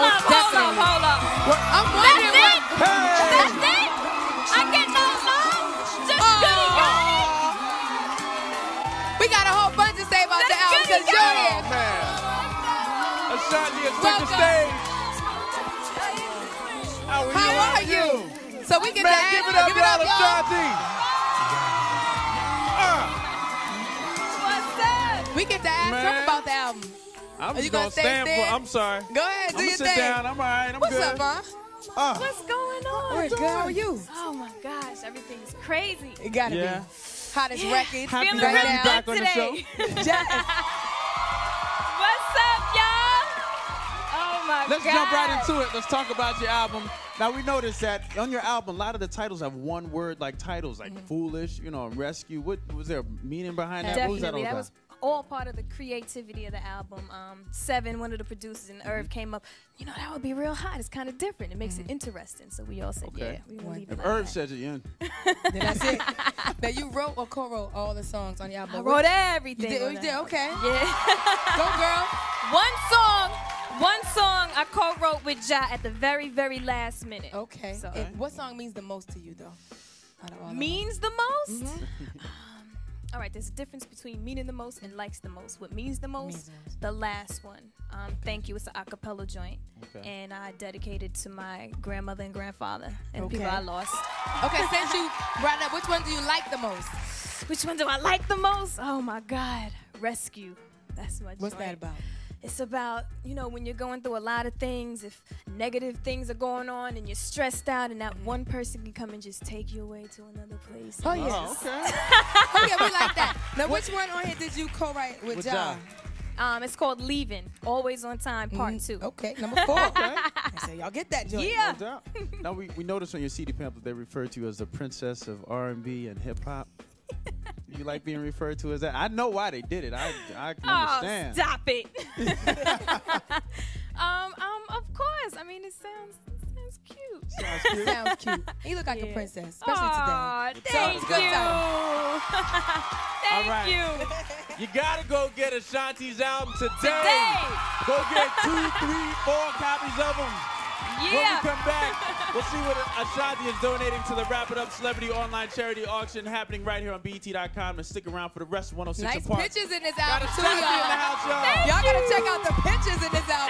most up, hold up, hold up. I'm That's wondering it? what. That's it? I get no love? Just goody goody? We got a whole bunch to say about the That's album goody because you're goody. here. Oh, man. Ashanti has took the stage. How, we How are doing? you? So we get Man, to ask, give it up, give it up, y'all, y'all. Ashanti. Uh, What's up? We get to ask Man. her about the album. I'm Are you gonna, gonna stay stand for. I'm sorry. Go ahead, do I'm your gonna sit thing. down. I'm all right. I'm What's good. up, huh? Uh, What's going on? We're good. How are you? Oh my gosh, everything's crazy. It gotta Yeah. be. Hottest Yeah. record. Happy Feeling to right have real you now. back good on the show. What's up, y'all? Oh my Let's god. jump right into it. Let's talk about your album. Now we noticed that on your album, a lot of the titles have one word like titles, like Mm-hmm. "foolish," you know, "rescue." What was there a meaning behind that? What was Definitely, that all that was all part of the creativity of the album. Um, Seven, one of the producers in Irv, came up. You know, that would be real hot. It's kind of different. It makes it interesting. So we all said, Okay. yeah, we will leave it If like Irv that. says it, yeah. then that's it. Now you wrote or co-wrote all the songs on the album. I What- wrote You everything. did. You did. Okay. Yeah. Go, girl. one song, one song I co-wrote with Ja at the very, very last minute. Okay. So- And what song means the most to you, though? Out of all of them? Means the most? Mhm. All right, there's a difference between meaning the most and likes the most. What means the most? Means the most. The last one. Um, Thank you. It's an acapella joint. Okay. And I dedicated to my grandmother and grandfather and Okay. people I lost. Okay, since you brought up, which one do you like the most? Which one do I like the most? Oh my God. Rescue. That's my What's that about? It's about, you know, when you're going through a lot of things, if negative things are going on and you're stressed out, and that one person can come and just take you away to another place. Oh, And yes. Oh, okay. Oh, yeah, we like that. Now, which one on here did you co-write with, With Ja? Ja. Um, it's called Leaving, Always on Time, Part Mhm. Two. Okay, number four. Okay. so y'all get that joint. Yeah. No doubt. now we, we noticed on your CD pamphlet they refer to you as the princess of R&B and hip hop. You like being referred to as that? I know why they did it. I I can Oh, understand. stop it. um, um, of course. I mean, it sounds, sounds cute. Sounds cute. Sounds cute. You look like a princess, especially Aw, today. thank good you. thank All right. you. You gotta go get Ashanti's album today. Today. Go get two, three, four copies of them. When we come back, we'll see what Ashanti is donating to the Wrap It Up Celebrity Online Charity Auction happening right here on BET.com. And stick around for the rest of 106 Nice and Park. pictures in this album, too, Ashanti in the y'all. y'all. Gotta check out the pictures in this album.